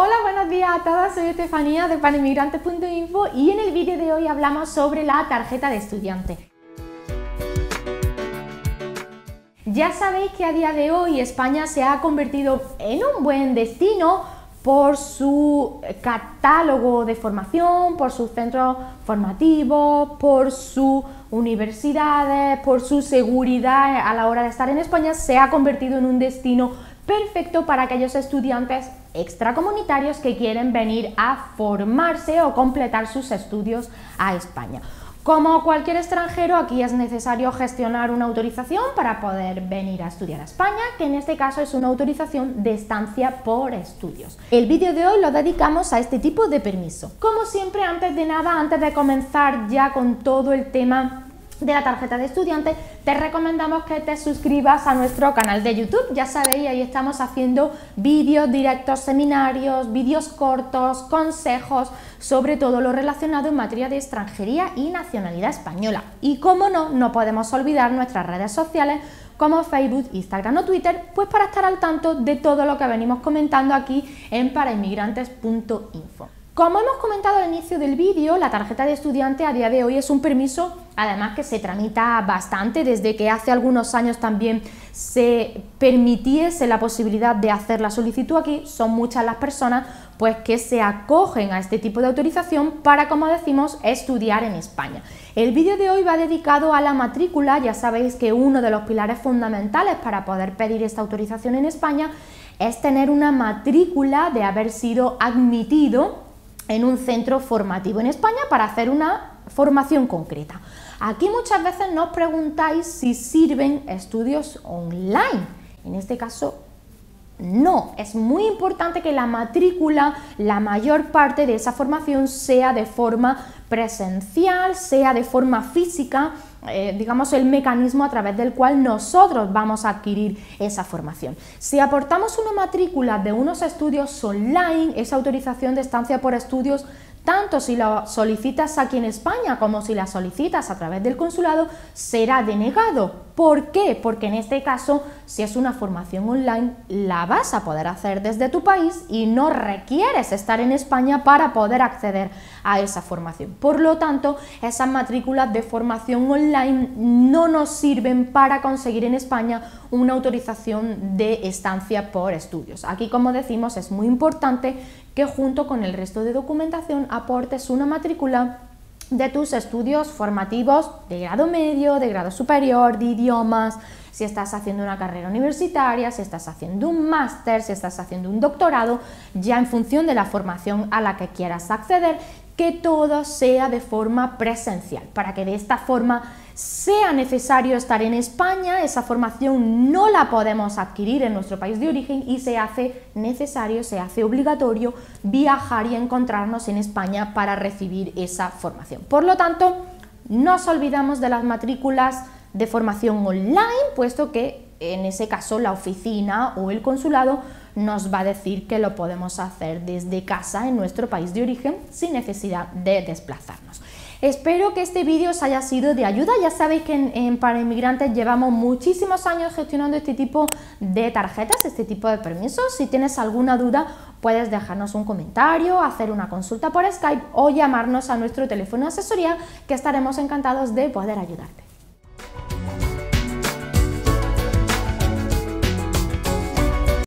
Hola, buenos días a todas, soy Estefanía de panemigrantes.info y en el vídeo de hoy hablamos sobre la tarjeta de estudiante. Ya sabéis que a día de hoy España se ha convertido en un buen destino por su catálogo de formación, por sus centros formativos, por sus universidades, por su seguridad a la hora de estar en España, se ha convertido en un destino perfecto para aquellos estudiantes extracomunitarios que quieren venir a formarse o completar sus estudios a España. Como cualquier extranjero, aquí es necesario gestionar una autorización para poder venir a estudiar a España, que en este caso es una autorización de estancia por estudios. El vídeo de hoy lo dedicamos a este tipo de permiso. Como siempre, antes de nada, antes de comenzar ya con todo el tema de la tarjeta de estudiante, te recomendamos que te suscribas a nuestro canal de YouTube. Ya sabéis, ahí estamos haciendo vídeos, directos, seminarios, vídeos cortos, consejos sobre todo lo relacionado en materia de extranjería y nacionalidad española. Y como no, no podemos olvidar nuestras redes sociales como Facebook, Instagram o Twitter, pues para estar al tanto de todo lo que venimos comentando aquí en parainmigrantes.info. Como hemos comentado al inicio del vídeo, la tarjeta de estudiante a día de hoy es un permiso, además que se tramita bastante, desde que hace algunos años también se permitiese la posibilidad de hacer la solicitud aquí, son muchas las personas pues que se acogen a este tipo de autorización para, como decimos, estudiar en España. El vídeo de hoy va dedicado a la matrícula, ya sabéis que uno de los pilares fundamentales para poder pedir esta autorización en España es tener una matrícula de haber sido admitido en un centro formativo en España para hacer una formación concreta. Aquí muchas veces nos preguntáis si sirven estudios online. En este caso, no, es muy importante que la matrícula, la mayor parte de esa formación sea de forma presencial, sea de forma física, eh, digamos el mecanismo a través del cual nosotros vamos a adquirir esa formación. Si aportamos una matrícula de unos estudios online, esa autorización de estancia por estudios tanto si la solicitas aquí en España como si la solicitas a través del consulado, será denegado. ¿Por qué? Porque en este caso, si es una formación online, la vas a poder hacer desde tu país y no requieres estar en España para poder acceder a esa formación. Por lo tanto, esas matrículas de formación online no nos sirven para conseguir en España una autorización de estancia por estudios. Aquí, como decimos, es muy importante que junto con el resto de documentación aportes una matrícula de tus estudios formativos de grado medio, de grado superior, de idiomas, si estás haciendo una carrera universitaria, si estás haciendo un máster, si estás haciendo un doctorado, ya en función de la formación a la que quieras acceder, que todo sea de forma presencial, para que de esta forma sea necesario estar en España, esa formación no la podemos adquirir en nuestro país de origen y se hace necesario, se hace obligatorio viajar y encontrarnos en España para recibir esa formación. Por lo tanto, no nos olvidamos de las matrículas de formación online, puesto que en ese caso la oficina o el consulado nos va a decir que lo podemos hacer desde casa en nuestro país de origen sin necesidad de desplazarnos. Espero que este vídeo os haya sido de ayuda. Ya sabéis que en, Para Inmigrantes llevamos muchísimos años gestionando este tipo de tarjetas, este tipo de permisos. Si tienes alguna duda, puedes dejarnos un comentario, hacer una consulta por Skype o llamarnos a nuestro teléfono de asesoría que estaremos encantados de poder ayudarte.